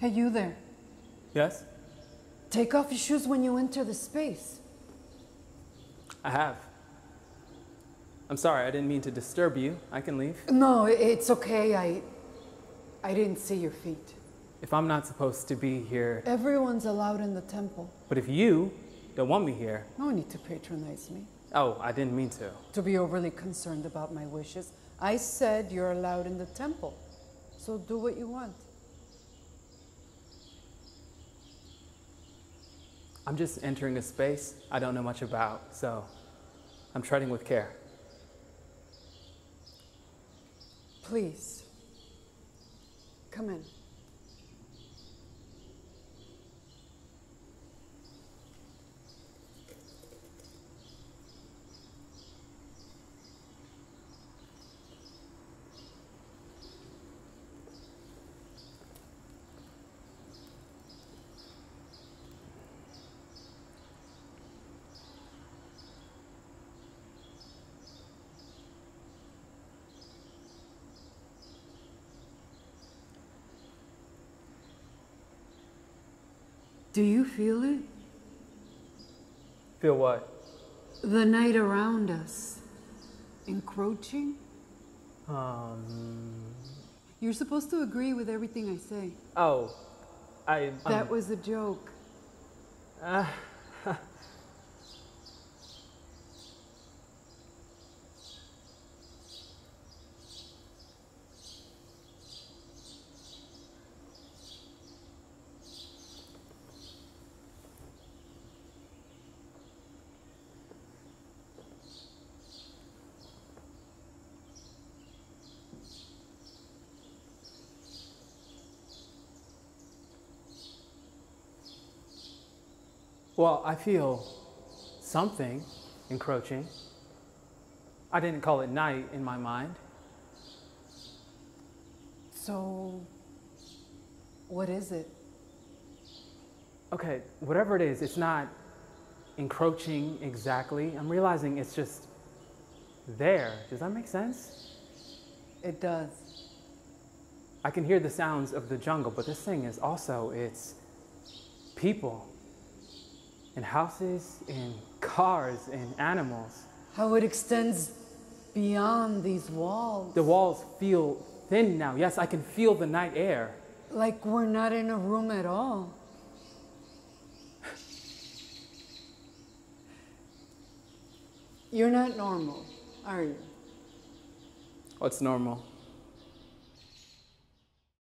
Hey, you there. Yes? Take off your shoes when you enter the space. I have. I'm sorry, I didn't mean to disturb you. I can leave. No, it's okay. I. I didn't see your feet. If I'm not supposed to be here, Everyone's allowed in the temple. but if you don't want me here, No need to patronize me, oh, I didn't mean to. to be overly concerned about my wishes. I said you're allowed in the temple. So do what you want. I'm just entering a space I don't know much about, so I'm treading with care. Please. Come in. Do you feel it? Feel what? The night around us. Encroaching? Um. You're supposed to agree with everything I say. Oh, I. Um, That was a joke. uh, well, I feel something encroaching. I didn't call it night in my mind. So, what is it? Okay, whatever it is, it's not encroaching exactly. I'm realizing it's just there. Does that make sense? It does. I can hear the sounds of the jungle, but this thing is also it's people and houses and cars and animals. How it extends beyond these walls. The walls feel thin now. Yes, I can feel the night air. Like we're not in a room at all. You're not normal, are you? What's normal?